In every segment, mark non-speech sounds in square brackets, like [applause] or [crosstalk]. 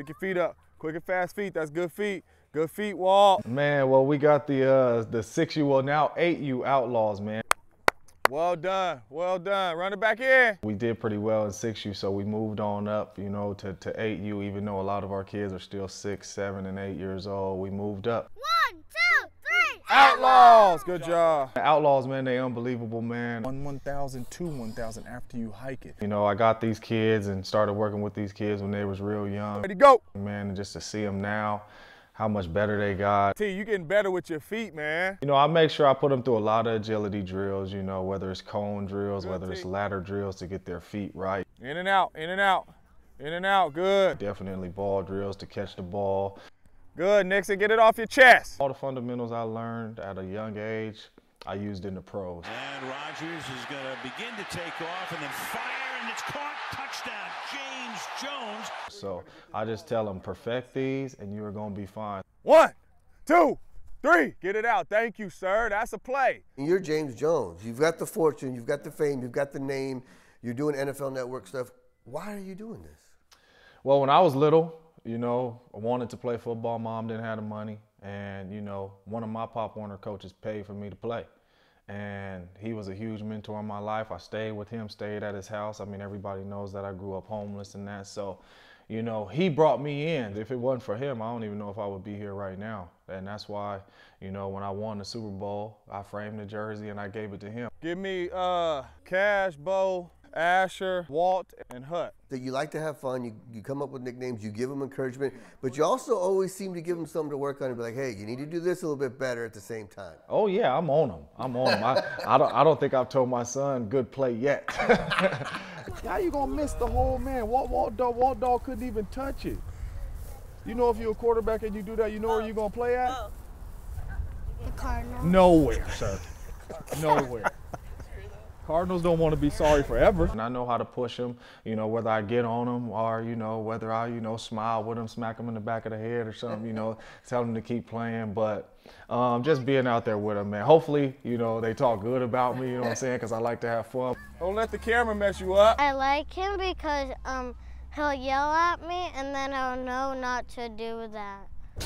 Pick your feet up. Quick and fast feet. That's good feet. Good feet, Walt. Man, well, we got the uh, the six you well now eight you Outlaws, man. Well done. Well done. Run it back in. We did pretty well in six U, so we moved on up, you know, to, to eight U. Even though a lot of our kids are still six, seven, and eight years old, we moved up. One, two, three. Outlaws. Good job. Outlaws, man, they unbelievable, man. One 1,000, two 1,000 after you hike it. You know, I got these kids and started working with these kids when they was real young. Ready, to go. Man, and just to see them now, how much better they got. T, you getting better with your feet, man. You know, I make sure I put them through a lot of agility drills, you know, whether it's cone drills, Good whether it's ladder drills to get their feet right. In and out, in and out. In and out. Good. Definitely ball drills to catch the ball. Good. Nixon, get it off your chest. All the fundamentals I learned at a young age, I used in the pros. And Rodgers is going to begin to take off and then fire, and it's caught. Touchdown, James Jones. So I just tell them, perfect these and you are going to be fine. One, two, three. Get it out. Thank you, sir. That's a play. And you're James Jones. You've got the fortune, you've got the fame, you've got the name, you're doing NFL Network stuff. Why are you doing this? Well, when I was little, you know, I wanted to play football. Mom didn't have the money. And, you know, one of my Pop Warner coaches paid for me to play. And he was a huge mentor in my life. I stayed with him, stayed at his house. I mean, everybody knows that I grew up homeless and that. So, you know, he brought me in. If it wasn't for him, I don't even know if I would be here right now. And that's why, you know, when I won the Super Bowl, I framed the jersey and I gave it to him. Give me uh Cash, Bo, Asher, Walt, and Hut. That you like to have fun, you, you come up with nicknames, you give them encouragement, but you also always seem to give them something to work on and be like, hey, you need to do this a little bit better at the same time. Oh yeah, I'm on them. I'm on them. I, I don't I don't think I've told my son good play yet. [laughs] How you gonna miss the whole man? Walt Walt Dog Walt Dog couldn't even touch it. You know if you're a quarterback and you do that, you know where you're gonna play at? Oh. The Cardinals. Nowhere, sir. Nowhere. Cardinals don't want to be sorry forever. and I know how to push him, you know, whether I get on him or, you know, whether I, you know, smile with him, smack him in the back of the head or something, you know, [laughs] tell him to keep playing. But um, just being out there with him, man. Hopefully, you know, they talk good about me, you know what I'm saying? Because I like to have fun. Don't let the camera mess you up. I like him because um he'll yell at me and then I'll know not to do that.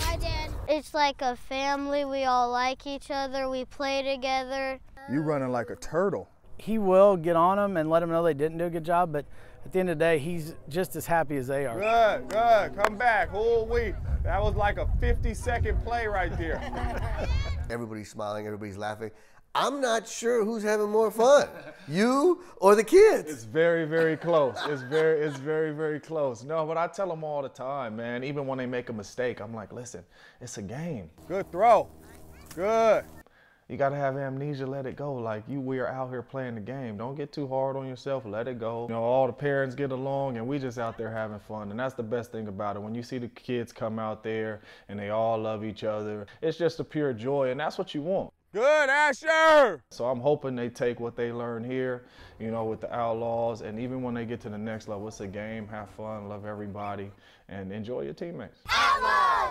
I did. It's like a family. We all like each other. We play together. You running like a turtle. He will get on them and let them know they didn't do a good job, but at the end of the day, he's just as happy as they are. Good, good. Come back. Whole week. That was like a 50 second play right there. [laughs] Everybody's smiling, everybody's laughing. I'm not sure who's having more fun, [laughs] you or the kids. It's very, very close. It's very, it's very, very close. No, but I tell them all the time, man. Even when they make a mistake, I'm like, listen, it's a game. Good throw. Good. You gotta have amnesia, let it go. Like you, we are out here playing the game. Don't get too hard on yourself. Let it go. You know, all the parents get along, and we just out there having fun. And that's the best thing about it. When you see the kids come out there and they all love each other, it's just a pure joy, and that's what you want. Good, Asher. So I'm hoping they take what they learn here, you know, with the Outlaws, and even when they get to the next level, it's a game. Have fun, love everybody, and enjoy your teammates. Outlaws!